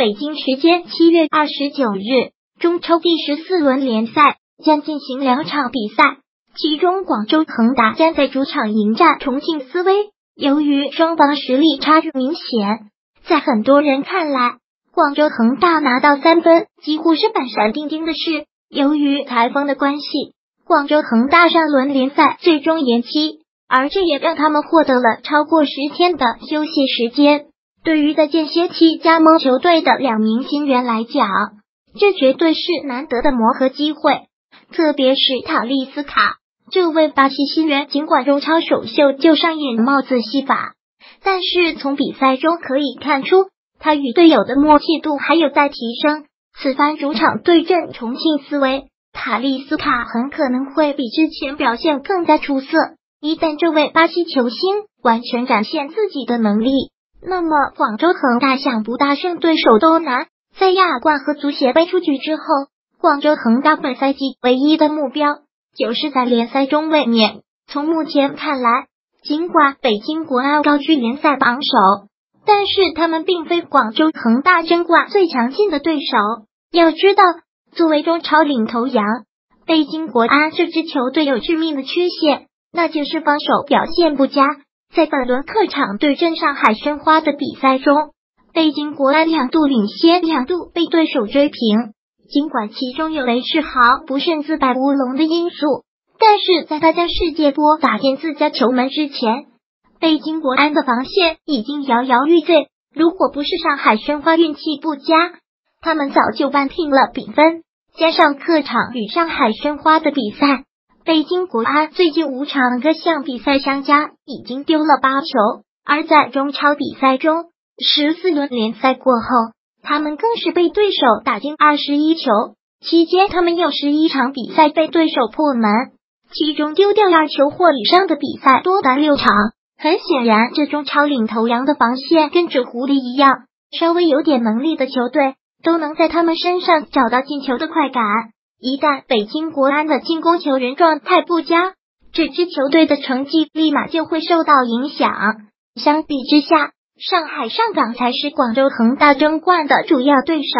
北京时间七月二十九日，中超第十四轮联赛将进行两场比赛，其中广州恒大将在主场迎战重庆斯威。由于双方实力差距明显，在很多人看来，广州恒大拿到三分几乎是板上钉钉的事。由于台风的关系，广州恒大上轮联赛最终延期，而这也让他们获得了超过十天的休息时间。对于在间歇期加盟球队的两名新员来讲，这绝对是难得的磨合机会。特别是塔利斯卡这位巴西新员，尽管中超首秀就上演帽子戏法，但是从比赛中可以看出，他与队友的默契度还有待提升。此番主场对阵重庆斯维，塔利斯卡很可能会比之前表现更加出色。一旦这位巴西球星完全展现自己的能力，那么，广州恒大想不大胜对手都难。在亚冠和足协杯出局之后，广州恒大本赛季唯一的目标就是在联赛中卫冕。从目前看来，尽管北京国安高居联赛榜首，但是他们并非广州恒大争冠最强劲的对手。要知道，作为中超领头羊，北京国安这支球队有致命的缺陷，那就是防守表现不佳。在本轮客场对阵上海申花的比赛中，北京国安两度领先，两度被对手追平。尽管其中有雷世豪不慎自摆乌龙的因素，但是在他将世界波打进自家球门之前，北京国安的防线已经摇摇欲坠。如果不是上海申花运气不佳，他们早就扳平了比分。加上客场与上海申花的比赛。北京国安最近五场各项比赛相加已经丢了八球，而在中超比赛中，十四轮联赛过后，他们更是被对手打进二十一球。期间，他们有十一场比赛被对手破门，其中丢掉二球或以上的比赛多达六场。很显然，这中超领头羊的防线跟纸狐狸一样，稍微有点能力的球队都能在他们身上找到进球的快感。一旦北京国安的进攻球员状态不佳，这支球队的成绩立马就会受到影响。相比之下，上海上港才是广州恒大争冠的主要对手。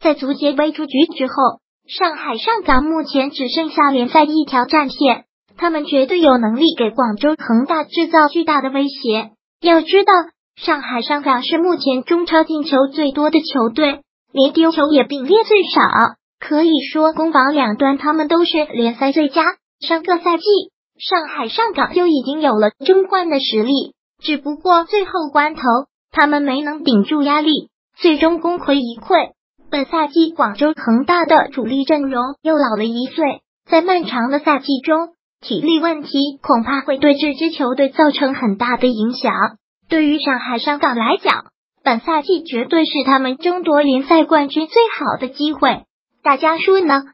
在足协杯出局之后，上海上港目前只剩下联赛一条战线，他们绝对有能力给广州恒大制造巨大的威胁。要知道，上海上港是目前中超进球最多的球队，连丢球也并列最少。可以说，攻防两端他们都是联赛最佳。上个赛季，上海上港就已经有了争冠的实力，只不过最后关头他们没能顶住压力，最终功亏一篑。本赛季广州恒大的主力阵容又老了一岁，在漫长的赛季中，体力问题恐怕会对这支球队造成很大的影响。对于上海上港来讲，本赛季绝对是他们争夺联赛冠军最好的机会。大家说呢？